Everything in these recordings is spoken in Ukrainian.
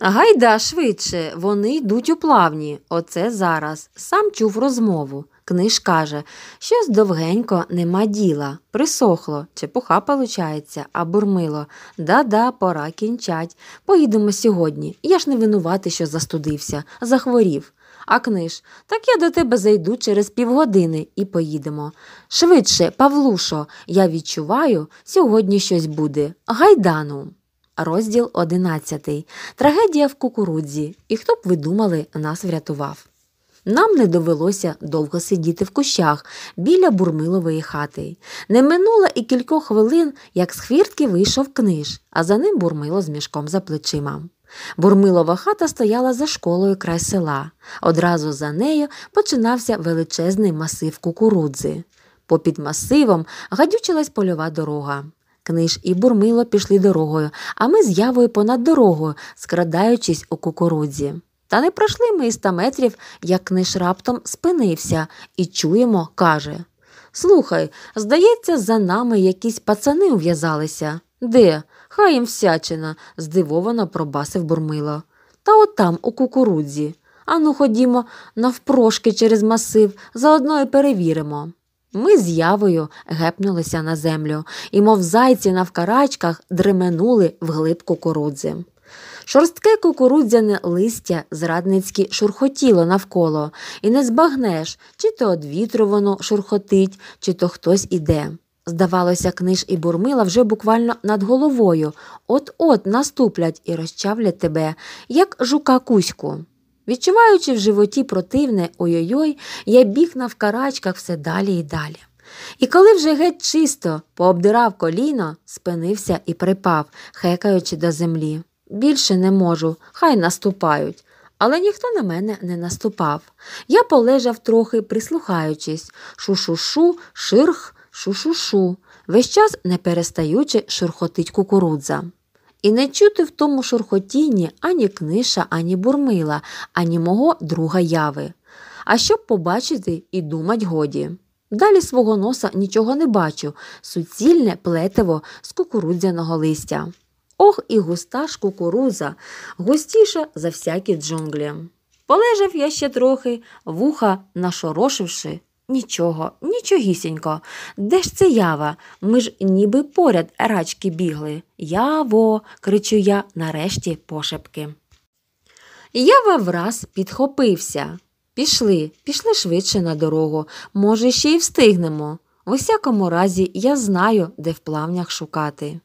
Гайда швидше, вони йдуть у плавні. Оце зараз. Сам чув розмову. Книж каже, щось довгенько нема діла, присохло, чепуха получається, а бурмило. Да-да, пора кінчать. Поїдемо сьогодні. Я ж не винувати, що застудився, захворів. А книж, так я до тебе зайду через півгодини і поїдемо. Швидше, Павлушо, я відчуваю, сьогодні щось буде. Гайдану. Розділ одинадцятий. Трагедія в кукурудзі. І хто б ви думали, нас врятував. Нам не довелося довго сидіти в кущах біля бурмилової хати. Не минуло і кількох хвилин, як з хвіртки вийшов книж, а за ним бурмило з мішком за плечима. Бурмилова хата стояла за школою край села. Одразу за нею починався величезний масив кукурудзи. Попід масивом гадючилась польова дорога. Книж і бурмило пішли дорогою, а ми з явою понад дорогою, скрадаючись у кукурудзі. Та не пройшли ми і ста метрів, як книж раптом спинився і чуємо, каже Слухай, здається, за нами якісь пацани ув'язалися. Де? Хай їм всячина, здивовано пробасив бурмило. Та от там, у кукурудзі. Ану, ходімо навпрошки через масив, заодно і перевіримо. Ми з явою гепнулися на землю і, мов зайці навкарачках, дременули вглиб кукурудзи. Шорстке кукурудзяне листя зрадницьки шурхотіло навколо, і не збагнеш, чи то од вітру воно шурхотить, чи то хтось іде. Здавалося, книж і бурмила вже буквально над головою, от-от наступлять і розчавлять тебе, як жука кузьку. Відчуваючи в животі противне ой-ой-ой, я біг навкарачках все далі і далі. І коли вже геть чисто пообдирав коліно, спинився і припав, хекаючи до землі. Більше не можу, хай наступають. Але ніхто на мене не наступав. Я полежав трохи, прислухаючись шу-шу-шу, ширх, шу-шу-шу, весь час не перестаючи шурхотить кукурудза. І не чути в тому шурхотінні ані книша, ані бурмила, ані мого друга яви. А щоб побачити і думать годі. Далі свого носа нічого не бачу, суцільне плетиво з кукурудзяного листя. Ох, і густа ж кукуруза, густіша за всякі джунглі. Полежав я ще трохи, вуха нашорошивши. Нічого, нічогісінько. Де ж це ява? Ми ж ніби поряд рачки бігли. Яво, кричу я нарешті пошепки. Ява враз підхопився. Пішли, пішли швидше на дорогу. Може, ще й встигнемо. В усякому разі, я знаю, де в плавнях шукати.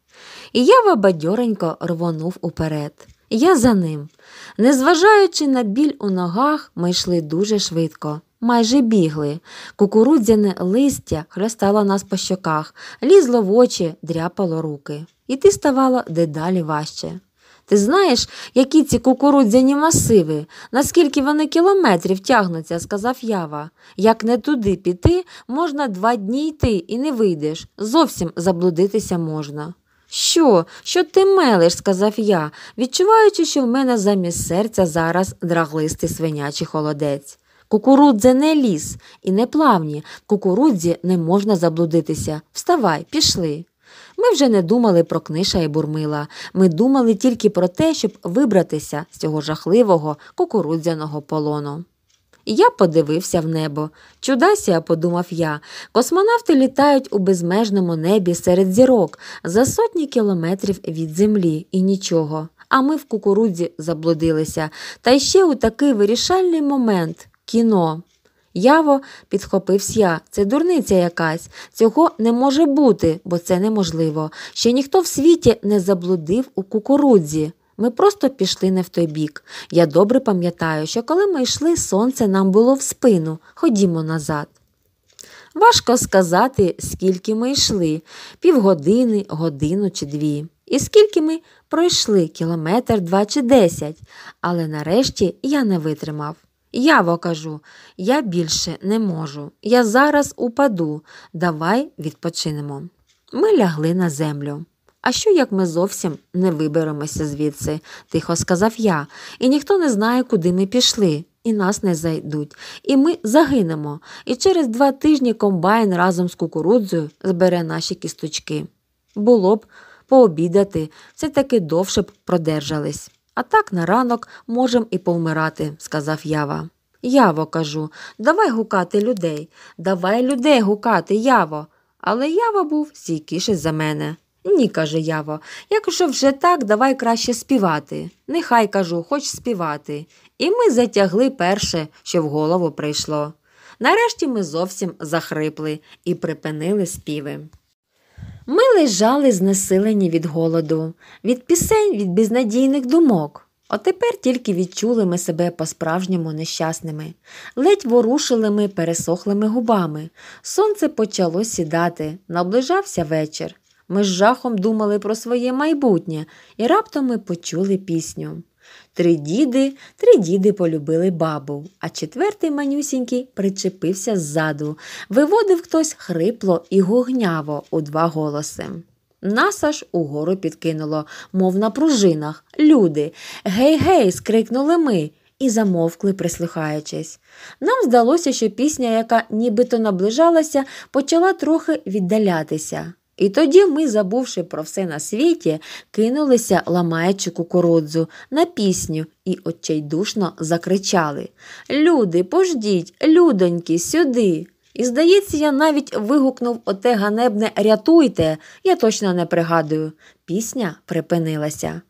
І ява бадьоренько рвонув уперед. Я за ним. Незважаючи на біль у ногах, ми йшли дуже швидко, майже бігли. Кукурудзяне листя хлестало нас по щоках, лізло в очі, дряпало руки. Іти ставало дедалі важче. Ти знаєш, які ці кукурудзяні масиви, наскільки вони кілометрів тягнуться, сказав ява. Як не туди піти, можна два дні йти і не вийдеш. Зовсім заблудитися можна. Що, що ти мелиш, сказав я, відчуваючи, що в мене замість серця зараз драглистий свинячий холодець. Кукурудзе не ліс і не плавні, в кукурудзі не можна заблудитися. Вставай, пішли. Ми вже не думали про книша і бурмила. Ми думали тільки про те, щоб вибратися з цього жахливого кукурудзяного полону. І я подивився в небо. Чудасія, подумав я, космонавти літають у безмежному небі серед зірок за сотні кілометрів від землі і нічого. А ми в кукурудзі заблудилися. Та ще у такий вирішальний момент кіно. Яво підхопився я. Це дурниця якась. Цього не може бути, бо це неможливо. Ще ніхто в світі не заблудив у кукурудзі. Ми просто пішли не в той бік. Я добре пам'ятаю, що коли ми йшли, сонце нам було в спину. Ходімо назад. Важко сказати, скільки ми йшли півгодини, годину чи дві. І скільки ми пройшли кілометр, два чи десять, але нарешті я не витримав. Яво кажу, я більше не можу. Я зараз упаду. Давай відпочинемо. Ми лягли на землю. А що як ми зовсім не виберемося звідси, тихо сказав я, і ніхто не знає, куди ми пішли, і нас не зайдуть, і ми загинемо, і через два тижні комбайн разом з кукурудзою збере наші кісточки. Було б пообідати, все таки довше б продержались. А так на ранок можем і повмирати, сказав Ява. Яво, кажу, давай гукати людей, давай людей гукати, Яво. Але Ява був стійкіший за мене. Ні, каже Яво, якщо вже так, давай краще співати. Нехай кажу, хоч співати. І ми затягли перше, що в голову прийшло. Нарешті ми зовсім захрипли і припинили співи. Лежали знесилені від голоду, від пісень, від безнадійних думок. Отепер тільки відчули ми себе по-справжньому нещасними, ледь ворушили ми пересохлими губами. Сонце почало сідати, наближався вечір. Ми з жахом думали про своє майбутнє, і раптом ми почули пісню. Три діди, три діди полюбили бабу, а четвертий манюсінький причепився ззаду. Виводив хтось хрипло і гугняво у два голоси. Нас аж угору підкинуло, мов на пружинах. Люди. Гей, гей, скрикнули ми і замовкли, прислухаючись. Нам здалося, що пісня, яка нібито наближалася, почала трохи віддалятися. І тоді ми, забувши про все на світі, кинулися, ламаючи кукурудзу, на пісню і отчайдушно закричали Люди, пождіть, людоньки, сюди. І, здається, я навіть вигукнув оте ганебне рятуйте, я точно не пригадую. Пісня припинилася.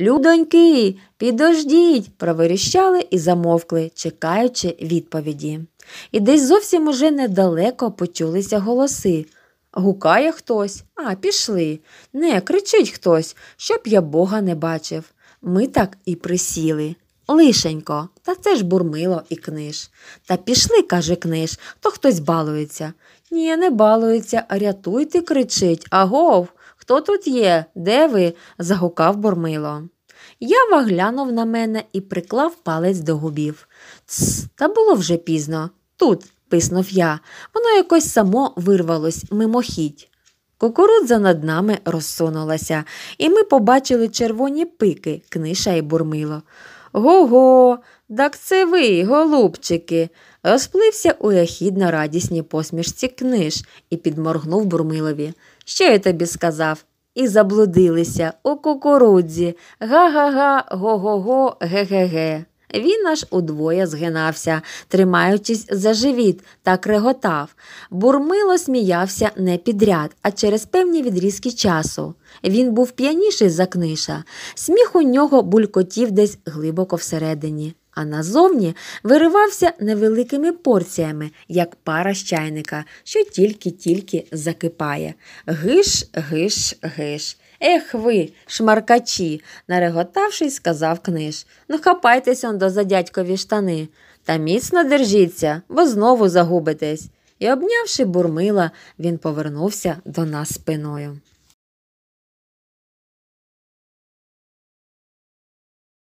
Людоньки, підождіть, провиріщали і замовкли, чекаючи відповіді. І десь зовсім уже недалеко почулися голоси. Гукає хтось, а пішли. Не, кричить хтось, щоб я Бога не бачив. Ми так і присіли. Лишенько, та це ж бурмило і книж. Та пішли, каже книж, то хтось балується. Ні, не балується, а рятуйте, кричить. Агов, хто тут є? Де ви? загукав бурмило. Ява глянув на мене і приклав палець до губів. Тс, та було вже пізно. Тут, писнув я, воно якось само вирвалось мимохідь. Кукурудза над нами розсунулася, і ми побачили червоні пики, книша і бурмило. Го-го, так це ви, голубчики. Розплився у яхідно радісній посмішці книж і підморгнув Бурмилові. Що я тобі сказав? І заблудилися у кукурудзі. Га-га-га, го-го-го, ге-ге-ге. Він аж удвоє згинався, тримаючись за живіт, та креготав. Бурмило сміявся не підряд, а через певні відрізки часу. Він був п'яніший за книша. Сміх у нього булькотів десь глибоко всередині, а назовні виривався невеликими порціями, як пара з чайника, що тільки-тільки закипає. Гиш, гиш, гиш. Ех ви, шмаркачі, нареготавшись, сказав книж. Ну хапайтеся до задядькові штани. Та міцно держіться, бо знову загубитесь. І, обнявши бурмила, він повернувся до нас спиною.